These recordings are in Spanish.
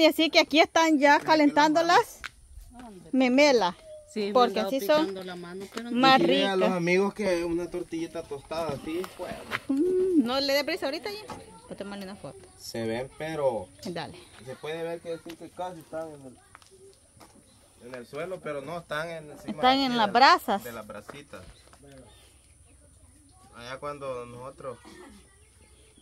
Y así que aquí están ya calentando las memelas. Sí, Porque así son mano, pero no. Más Dile a los ricas. amigos que una tortillita tostada así, pues, Mm, No le dé prisa ahorita ya. Voy a tomarle una foto. se ven, pero Dale. se puede ver que sí que casi están en el, en el suelo, pero no están en encima Están en las la- brasas. De las brasitas. Allá cuando nosotros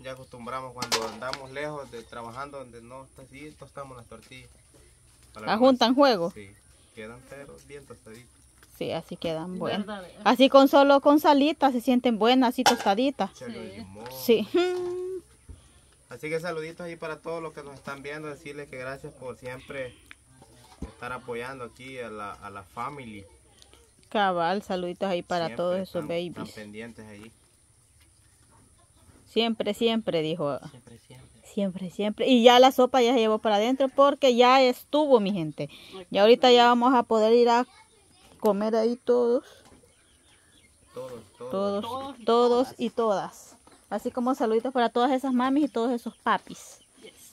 ya acostumbramos cuando andamos lejos de trabajando donde no está así, tostamos las tortillas. Para Ajuntan juego. Sí, quedan pero bien tostaditas. Sí, así quedan buenas. Verdad. Así con solo con salitas se sienten buenas, así tostaditas. Limón. Sí. Así que saluditos ahí para todos los que nos están viendo, decirles que gracias por siempre estar apoyando aquí a la, a la family. Cabal, saluditos ahí para Siempre todos esos están- están babies. pendientes ahí. Siempre, siempre, dijo. Siempre, siempre. Siempre, siempre. Y ya la sopa ya se llevó para adentro porque ya estuvo, mi gente. Y ahorita ya vamos a poder ir a comer ahí todos. Todos, todos. Todos, todos y todas. Así como saluditos para todas esas mamis y todos esos papis.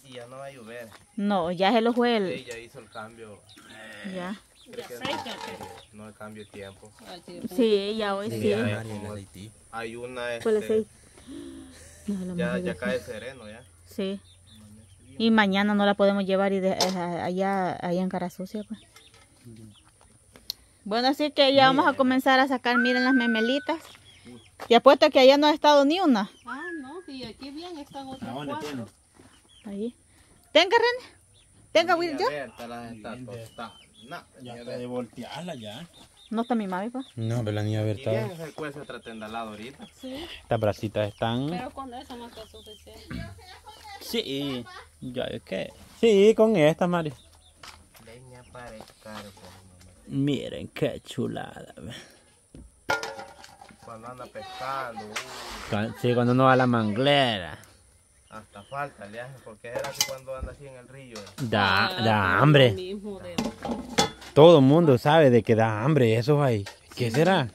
Y ya no va a llover. No, ya se los fue el... Ella hizo el cambio. Ya. creo que no, no el cambio de tiempo. Sí, Sí, ya hoy sí. Hay, como- hay una, este. No, ya, ya de- cae sereno ya. Sí. Y mañana no la podemos llevar y de- eh, allá, allá en cara sucia, pues. Bueno, así que ya vamos a comenzar a sacar, miren las memelitas. Y apuesto que allá no ha estado ni una. Ah, no, y aquí bien están otras cuatro. Ahí. Tenga, René. Tenga, Will, yo. abierta las está tostada. No, Ya abierta. puede voltearla ya. No está mi mami, pues. No, pero la niña Y abierta. bien se cuece otra tendalada ahorita. Sí, Estas bracitas están. pero con eso no está suficiente. Sí, ya es que. Sí, con estas, Mari. Leña para el mamá. Miren qué chulada. Cuando anda pescando, Cuando- Sí, cuando uno va a la manglera. hasta falta le hace, porque era que cuando anda así en el río. Da, Ah, da hambre. Todo el mundo sabe de que da hambre eso ahí. ¿Qué será?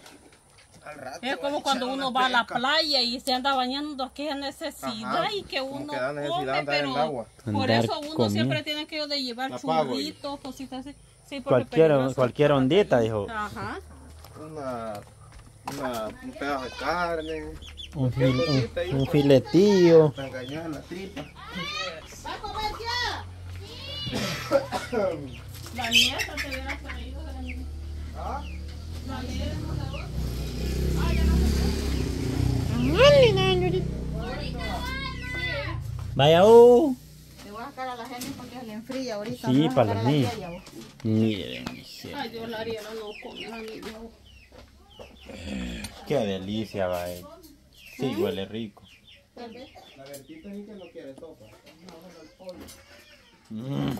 Es como cuando uno va a la playa y se anda bañando, que es necesidad Ajá, y que uno que come, pero agua. por Andar eso uno comiendo. siempre tiene que de llevar La churritos, cositas así. Sí, porque Cualquier, cualquier ondita, dijo. Ajá. Una, una, un pedazo de carne, Un, fil- un- un filetillo. para engañar la tripa. La nieta te hubiera traído. Vaya, uh. Le voy a sacar a la gente porque se le enfría ahorita. Sí, Le voy a para sacar los a la vos. Miren. Ay, yo la haría, no la niña. qué delicia, va. eh. Sí, huele rico. La vertita sí que no quiere sopa. Mm.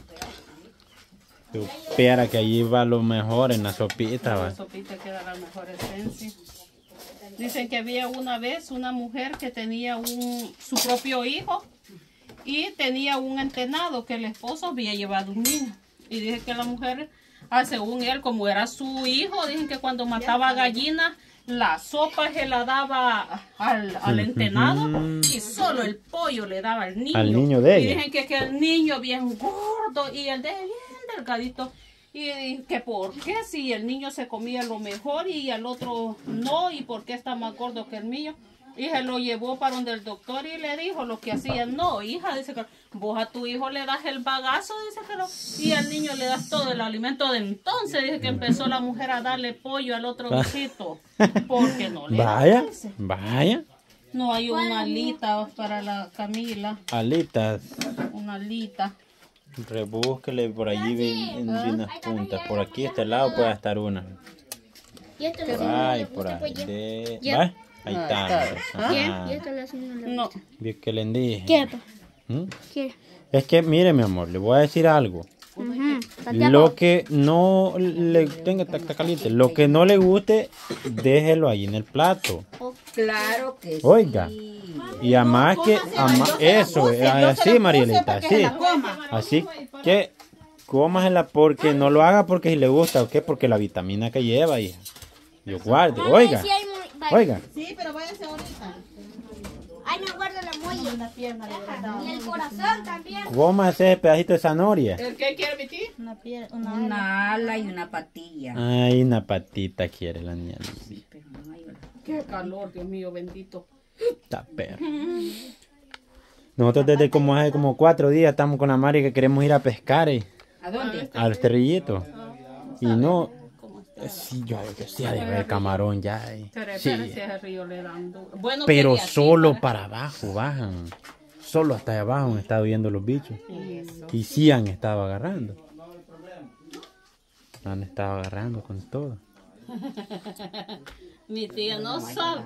Supera que allí va lo mejor en la sopita, va. La sopita queda la mejor esencia. Dicen que había una vez una mujer que tenía un, su propio hijo y tenía un entenado que el esposo había llevado un niño. Y dice que la mujer, ah, según él, como era su hijo, dicen que cuando mataba gallinas, la sopa se la daba al, al entenado y solo el pollo le daba al niño. Al niño de Y ella. dicen que, que el niño bien gordo y el de ella delgadito. Y que por qué si el niño se comía lo mejor y el otro no, y por qué está más gordo que el mío. Y se lo llevó para donde el doctor y le dijo lo que hacía. No, hija, dice que vos a tu hijo le das el bagazo, dice que no, y al niño le das todo el alimento de entonces. Dice que empezó la mujer a darle pollo al otro hijito. Porque no le Vaya, dice. vaya. No hay una alita para la Camila, Alitas. una alita. Rebúsquele por allí vi- en vi unas puntas. Por aquí, este lado puede estar una. Y esto Por le ahí, por ahí. De... ¿Va? Ahí está. Ajá. Y esto una No, Vio que le dije. ¿Qué? ¿Mm? ¿Qué? Es que, mire, mi amor, le voy a decir algo. Lo que no le tenga está caliente, lo que no le guste, déjelo ahí en el plato. Claro que sí. Oiga. Y además que, ama- eso, así, Marielita, así. Así que, cómasela porque no lo haga porque si le gusta, ¿o qué? Porque la vitamina que lleva, hija. Yo guarde, oiga, Sí, muy- oiga. Sí, pero váyanse ahorita. Ay, me guardo la muelle. Una pierna le. Y el corazón también. Coma ese pedacito de zanahoria. ¿El qué quiere mi tío? Una pierna, una, Una ala y una patilla. Ay, una patita quiere la niña. No otra. Qué calor, Dios mío, bendito. Está perro. Nosotros desde como hace como cuatro días estamos con la Mari que queremos ir a pescar eh, ¿A dónde? al cerrillito. Y no, sí, yo yo sí, ha de ver camarón ya. eh. Pero Sí. Pero que solo para- abajo bajan. Solo hasta allá abajo han estado viendo los bichos. Y sí han estado agarrando. Han estado agarrando con todo. Mi tía no sabe.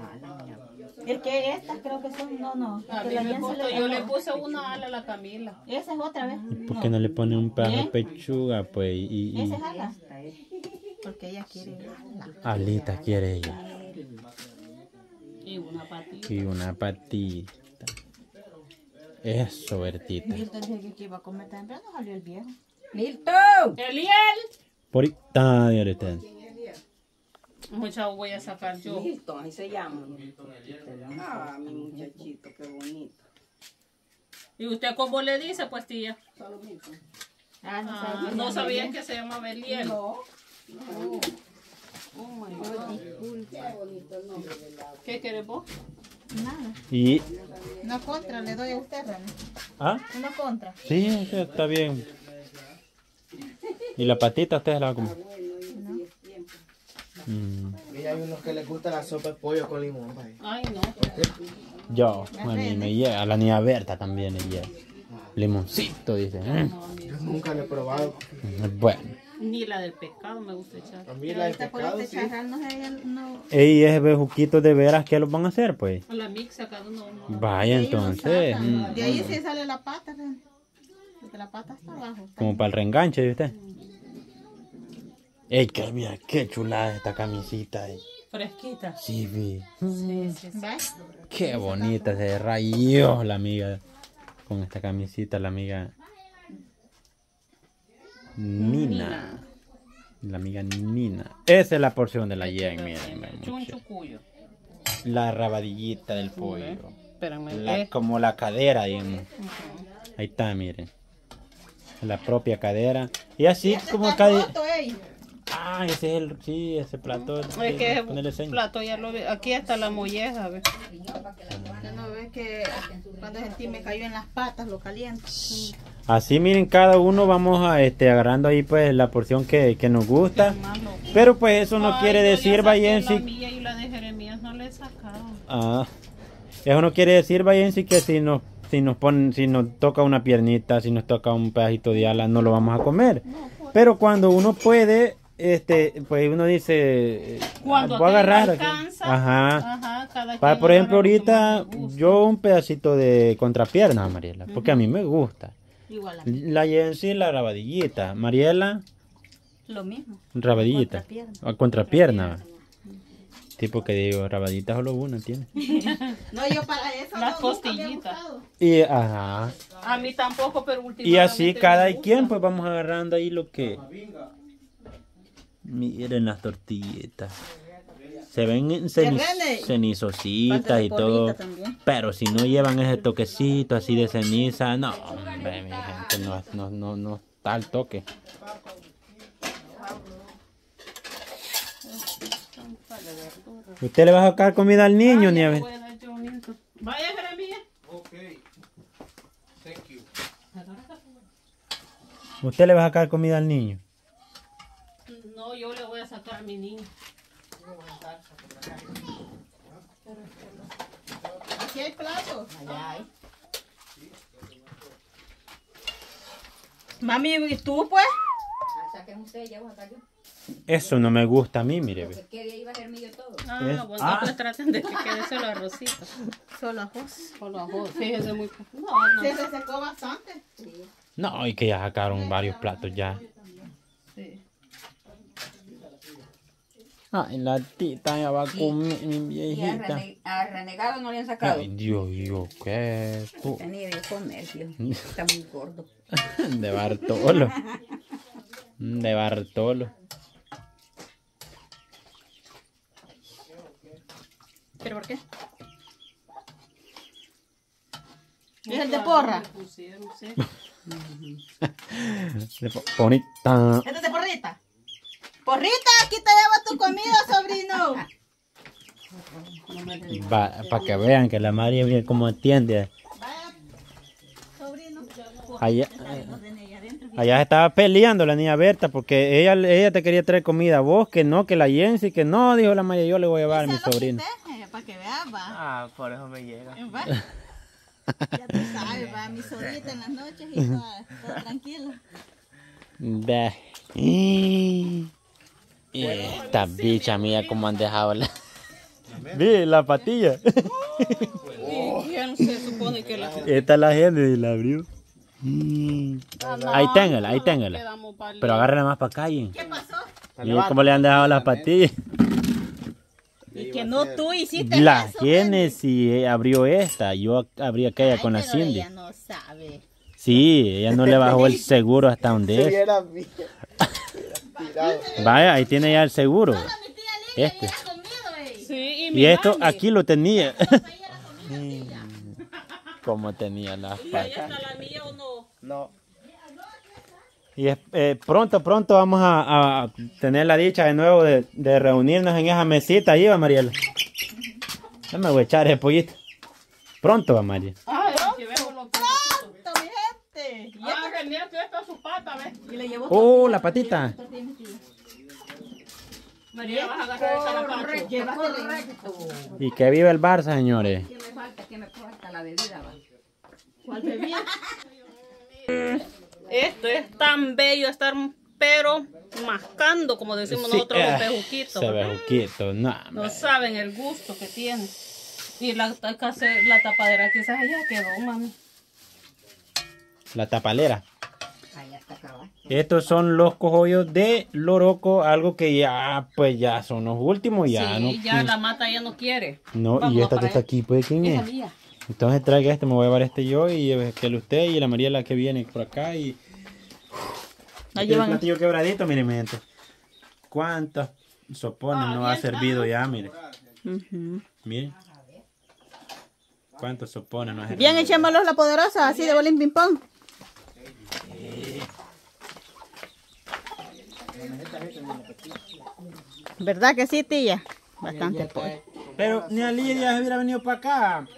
Es que estas creo que son, no, no. A mí me yo le puse una ala a la Camila. Esa es otra vez. ¿Y por qué no le pone un pedazo de pechuga, pues? Y, y- Esa es ala. Porque ella quiere ala. alita quiere ella. Y una patita. Y una patita. Eso, Bertita. Milton dijo que iba a comer temprano, salió el viejo. ¡Milton! Eliel. Por ahí. Ah, ya ahorita. Mucha voy a sacar yo. Milton, ahí se llama. Ah, mi muchachito, qué bonito. ¿Y usted cómo le dice, pues tía? Ah, no Ah, sabía. no sabía que se llamaba Eliel. ¿Qué querés vos? Nada. Y. Una contra le doy a usted. Ah, Una contra. sí, sí, está bien. ¿Y la patita usted se la va a comer? Mm, Y hay unos que les gusta la sopa de pollo con limón, pa' ahí. Ay, no. yo, a mí me llega. A la niña Berta también le llega. Limoncito, dice. Mm, Yo nunca lo he probado. bueno. Ni la del pescado me gusta echar. A mí la de por pescado, este sí. no sé, no. Ey, ese bejuquito de veras, ¿qué los van a hacer, pues? La mixa cada uno. no. Vaya, lo entonces. sacan. mm, De ahí sí sale la pata, René. Porque la pata está abajo. Como para el reenganche de usted. Ey, que mira, qué chulada esta camisita. eh. Fresquita. Sí, vi. Sí, sí, sí. ¿Va? Qué bonita, se rayó la amiga. Con esta camisita, la amiga. Nina. La amiga Nina. Esa es la porción de la yen, miren. La rabadillita del pollo. La- como la cadera, digamos. Ahí está, miren. La propia cadera. Y así como ey. Ah, ese es el. Sí, ese plato. Es que Ponerle seña. plato ya lo vi. Aquí está la molleja, a ver. Usted no ve que cuando sentí me cayó en las patas, lo caliente. Así miren, cada uno vamos a este agarrando ahí pues la porción que, que nos gusta. Pero pues eso no Ay, quiere ya decir, Vayensi. La mía y la de Jeremías no le he sacado. Ah, eso no quiere decir, Vayensi, que si nos, si nos ponen, si nos toca una piernita, si nos toca un pedacito de ala, no lo vamos a comer. Pero cuando uno puede, este, pues uno dice, Cuando voy a agarrar. alcanza, Ajá. Ajá, cada Pa- quien por ejemplo, ahorita yo un pedacito de contrapierna, Mariela, porque a mí me gusta. Igual a La Jensi, la rabadillita. Mariela, lo mismo. rabadillita. Contrapierna. O contrapierna. Tipo que digo, rabadita solo una tiene. No, yo para eso Las no, costillitas. Y, ajá. A mí tampoco, pero últimamente Y así cada quien pues vamos agarrando ahí lo que... Miren las tortillitas. Se ven cenizositas y todo. también. Pero si no llevan ese toquecito así de ceniza, no, hombre, mi gente, no, no, no, no está toque. ¿Usted le va a sacar comida al niño, Ay, ni a le ver? voy a dar yo un minuto. Vaya, Jeremías. ¿Usted le va a sacar comida al niño? Mi niño. Aquí hay platos. Mami, ¿y tú pues? Saquen ustedes, ya voy a sacar yo. Eso no me gusta a mí, mire. ve. Todo. Ah, bueno, ah. pues traten de que quede solo arrocito. Solo ajos. Solo arroz. Fíjese muy poco. No, no. Se secó bastante. No, y que ya sacaron varios platos ya. Sí. Ay, la tita ya va a comer, mi Y a, viejita. rene- a renegado no le han sacado. Ay, Dios mío, qué... pu- Tenía de comercio. Está muy gordo. De Bartolo. De Bartolo. ¿Pero por qué? ¿Es el de porra? Pusieron, sí. De po- Bonita. ¿Este es de porrita? Porrita, aquí te llevo tu comida, sobrino. Para que vean que la María bien como entiende. Sobrino. Allá, allá se estaba peleando la niña Berta porque ella, ella te quería traer comida. Vos que no, que la Jensi, que no, dijo la María, yo le voy a llevar a mi sobrino. Para que veas, va. Ah, por eso me llega. Va. Ya tú sabes, va mi solita en las noches y todo, todo tranquilo. Ve. Y esta bicha mía como han dejado la... Vi la patilla. ¿Y quién se supone que la Esta es la gente y la abrió. Mm. Ahí téngala, ahí téngala. Pero agárrala más para acá. ¿Qué pasó? cómo le han dejado las patillas. Y que no tú hiciste La eso. Genesis abrió esta, yo abrí aquella Ay, con la Cindy. Ella no sabe. Sí, ella no le bajó el seguro hasta donde es. Tirado. Vaya, ahí tiene ya el seguro. Este. Sí, y, Y esto mami. aquí lo tenía. Comida, Como tenía las ¿Y patas. está la mía o no? No. Y es- eh, pronto, pronto vamos a, a tener la dicha de nuevo de, de reunirnos en esa mesita ahí, va Mariela. No me voy a echar ese pollito. Pronto va María. Ay, que Pronto, mi gente. Ah, genial, que esta es su pata, ¿ves? Y le llevó Oh, la patita. María, vas a agarrar el carapacho. Correcto. Y que vive el Barça, señores. ¿Qué me falta? ¿Qué me falta? La bebida, va. ¿Cuál bebía? Esto es tan bello estar, pero mascando, como decimos Sí, nosotros, eh, los bejuquitos. Se ¿verdad? bejuquito, no. No saben el gusto que tiene. Y la, la, tapadera quizás ya quedó, mami. La tapalera. Estos son los cojollos de Loroco, algo que ya, pues ya son los últimos, ya sí, no. ya la mata ya no quiere. No, y Vámonos esta que está aquí, pues, ¿quién es? mía. Entonces traiga este, me voy a llevar este yo y aquel usted y la María la que viene por acá y... Ahí Este llevan- platillo quebradito, miren, mi gente. ¿Cuántos sopones Ah, nos ha servido ya, miren? Ujú. Miren. ¿Cuántos sopones nos ha servido? Bien, echémoslos la poderosa, así de bolín ping pong. ¿Verdad que sí, tía? Bastante pollo. Pero ni a Lidia se hubiera venido para acá.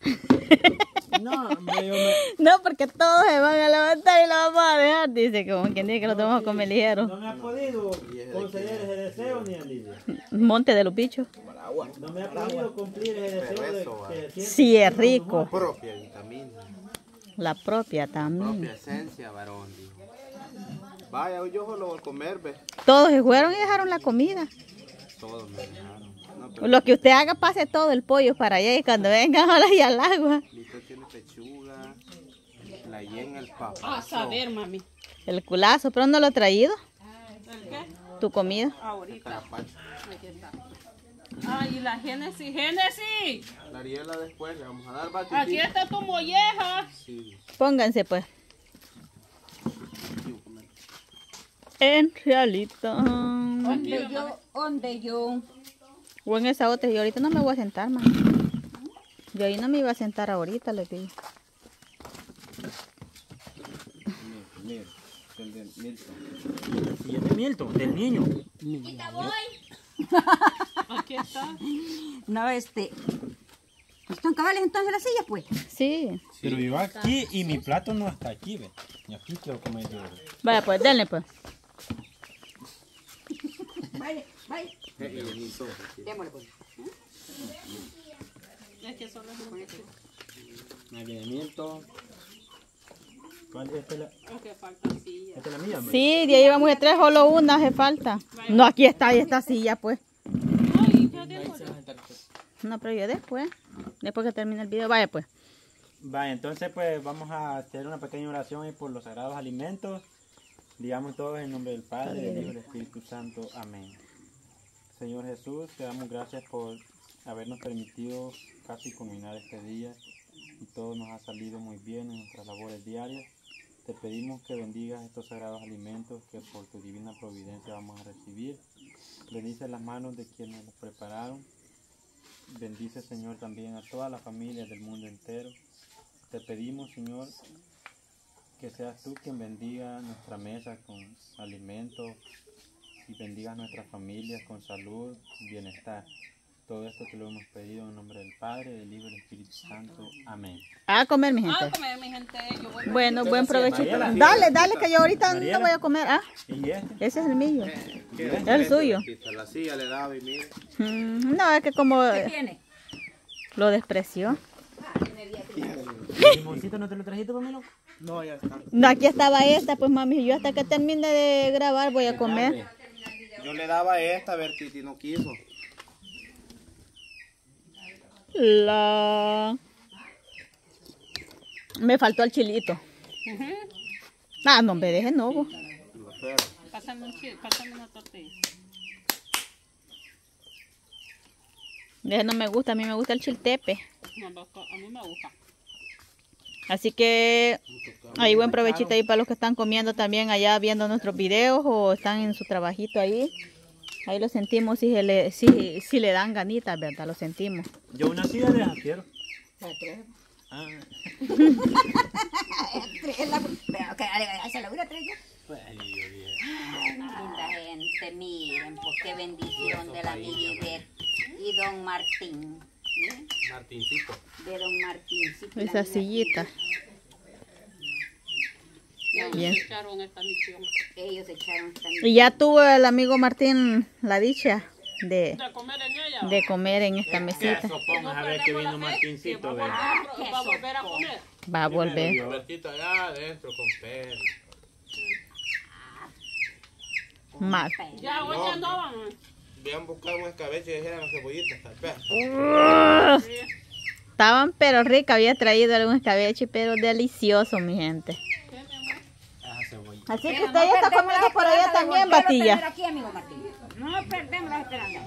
No, hombre, yo me... No, porque todos se van a levantar y lo vamos a dejar. Dice, como quien dice que lo tenemos a comer No ligero. me ha podido conceder ese deseo ni a Lidia. Monte de los bichos. No me ha podido cumplir ese deseo de que Sí, es rico. Propia vitamina, La propia también. propia esencia, varón. dijo. Vaya, yo solo voy a comer, ve. Todos se fueron y dejaron la comida. Todos me dejaron. No, pero Lo que usted haga, pase todo el pollo para allá y cuando vengan ahora y al agua. Lito tiene pechuga, la en el papá. A saber, mami. El culazo, pero no lo he traído. ¿El qué? Tu comida. Ahorita. Aquí está. Ay, y la Génesis. ¡Génesis! La Ariela después le vamos a dar batidito. Aquí está tu molleja. Sí, Pónganse pues. En realidad. ¿Dónde yo? ¿Dónde yo? O en esa otra. Y ahorita no me voy a sentar, man. Yo ahí no me iba a sentar ahorita, le. Mira, el de Milton. Y es de Milton, del niño. Aquí está. No, este. ¿Están cabales entonces las sillas, pues? Sí. Pero yo aquí y mi plato no está aquí, ve. Y aquí quiero comer yo. Vaya, pues, denle pues. Vaya, vaya. Démosle, pues. Es que son Milton. ¿Cuál es esta? es la- esta es la mía? Sí, de ahí vamos a tres, solo una hace falta. No, aquí está, ahí está silla, pues. No, pero yo después. Después que termine el video, vaya pues. Va, entonces pues vamos a hacer una pequeña oración ahí por los sagrados alimentos. Digamos todos en nombre del Padre, del Hijo y del Espíritu Santo. Amén. Señor Jesús, te damos gracias por habernos permitido casi culminar este día y todo nos ha salido muy bien en nuestras labores diarias. Te pedimos que bendigas estos sagrados alimentos que por tu divina providencia vamos a recibir. Bendice las manos de quienes los prepararon Bendice, Señor, también a todas las familias del mundo entero. Te pedimos, Señor, que seas tú quien bendiga nuestra mesa con alimentos y bendiga nuestras familias con salud y bienestar. Todo esto te lo hemos pedido en nombre del Padre, del Hijo y del Espíritu Santo. Amén. A comer, mi Ah, gente. comer, mi gente. Yo voy Bueno, buen provechito. Mariela. Dale, dale, que yo ahorita Mariela. no voy a comer. Ah, ¿Y este? ese es el mío. El suyo. La silla le daba y mire. Mm, No, es que como tiene? lo despreció. ¿Limoncito no te lo trajiste, Pamelo? No, ya está. No, aquí estaba esta, pues mami, yo hasta que termine de grabar voy a comer. Yo le daba esta, a ver, Titi no quiso. La... Me faltó el chilito. Ah, no me deje no. vos. Pásame, un chi- pásame una tortilla. Ese no me gusta, a mí me gusta el chiltepe. No, a mí me gusta. Así que ahí buen provechito ahí para los que están comiendo también allá viendo nuestros videos o están en su trabajito ahí. Ahí lo sentimos si, se le, si, si le dan ganitas, ¿verdad? Lo sentimos. Yo una silla de quiero. Ah, Pero que dale, se la voy a traer yo. Pues yo dije. Linda gente, miren, pues qué bendición de la Miguel y don Martín. ¿eh? Martincito. De don sí, la Esa sillita. Ellos Bien. echaron esta misión. Ellos echaron también. Y ya tuvo el amigo Martín la dicha de, De comer en ella. de comer en esta mesita. Sopón, a ver que vino Martincito. Va a volver a comer. Va a volver. Robertito allá adentro con perla. Mal. Ya hoy ya andaban. Vean buscar un escabeche y dijeran las cebollitas, tal vez. Estaban pero ricas, había traído algún escabeche, pero delicioso, mi gente. Ah. Así que usted ya está comiendo por allá también, Batilla. aquí, amigo Martín. No perdemos la esperanza.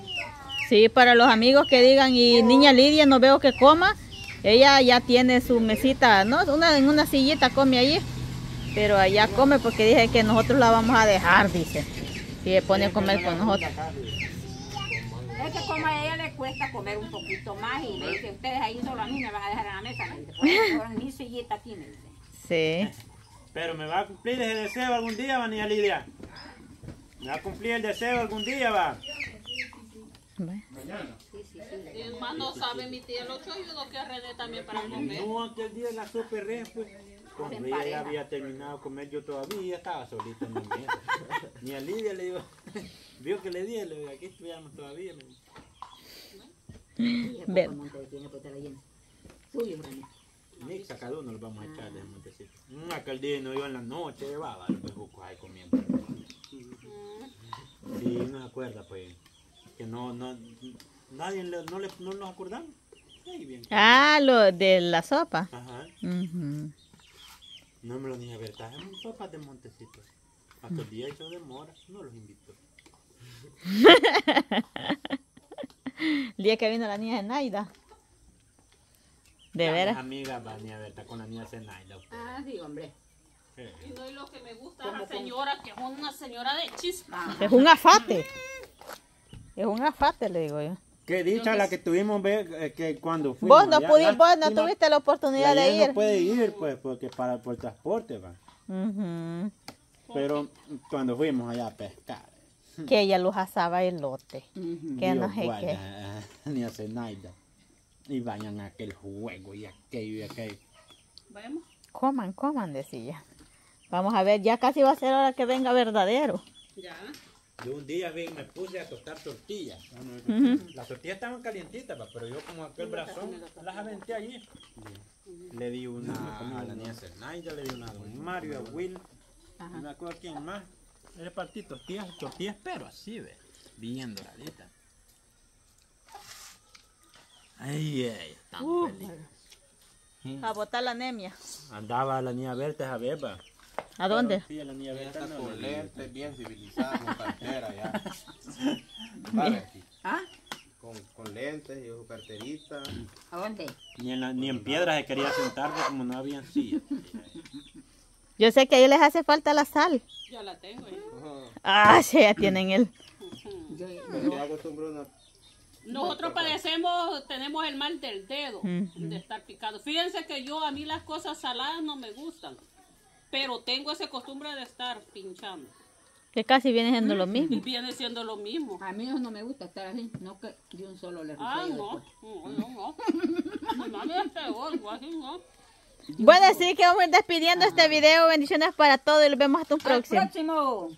Sí, para los amigos que digan, y niña Lidia no veo que coma, ella ya tiene su mesita, ¿no? Una, en una sillita come allí, pero allá come porque dije que nosotros la vamos a dejar, dice. Y se pone a comer con nosotros. Es que como a ella le cuesta comer un poquito más y me dice, ustedes ahí solo a mí me van a dejar en la mesa. Me dice, ahora mi sillita aquí, me dice. Sí. Pero me va a cumplir ese deseo algún día, va, niña Lidia. Me va a cumplir el deseo algún día, va. Bueno. Y hermano sabe mi tía lo que ayudó que a René también para comer. No, aquel día la sopa pues. Cuando ella había terminado de comer, yo todavía estaba solito en mi mesa. Ni a Lidia le digo, vio que le di, le digo, aquí estuviéramos todavía. me dijo. Ver. Suyo, René. Mix, a cada uno lo vamos a echar de montecito. Mm, aquel día no iba en la noche, llevaba los bejucos ahí comiendo. Sí, no se acuerda, pues. Que no, no, nadie le- no, le, no nos acordamos. Ahí bien. Ah, lo de la sopa. Ajá. Ujú. No me lo dije a ver, trajeron sopas de montecitos. Aquel día hizo demora, no los invito. El día que vino la niña de Naida. De Ya, veras. Las amigas van a ver, está con la niña Zenaida. Ah, sí, hombre. Y no es lo que me gusta a la señora, que es una señora de chispa. Es un afate. Es un afate, le digo yo. Qué dicha la que tuvimos ver eh, que cuando fuimos. Vos no, allá, pudi- vos no tuviste la oportunidad de ir. No puede ir, pues, porque para por transporte, va. Pero cuando fuimos allá a pescar. Que ella los asaba elote. Que no sé guarda, qué. Ni a Zenaida. Y vayan a aquel juego y aquello y aquello. Vemos. Coman, coman, decía. Vamos a ver, ya casi va a ser hora que venga verdadero. Ya. Yo un día vi, me puse a tostar tortillas. Las tortillas estaban calientitas, pero yo como aquel brazón las aventé allí. Le di una a la niña Zenaida, le di una a don Mario, a Will. No me acuerdo quién más. Le repartí tortillas, tortillas, pero así, ve. Bien doraditas. Ay, ay, tan feliz. A botar la anemia. Andaba la niña Berta a ver, va. ¿A dónde? Sí, la niña Berta Está no con le- lentes, bien civilizada, con cartera ya. Va, Betty. ¿Ah? Con, con lentes y su carterita. ¿A dónde? Ni en, la- ni en piedra se quería sentar como no había silla. Yo sé que a ellos les hace falta la sal. Ya la tengo. ¿eh? Ah, sí, ya tienen. Yo, Yo una, Nosotros padecemos, tenemos el mal del dedo, de estar picado. Fíjense que yo, a mí las cosas saladas no me gustan, pero tengo esa costumbre de estar pinchando. Que casi viene siendo lo mismo. viene siendo lo mismo. A mí no me gusta estar así, no que de un solo le Ah, no, después. no, no, no. Mi mami es peor, así no. Bueno, así que vamos a ir despidiendo este video. Bendiciones para todos y los vemos hasta un Al próximo. próximo.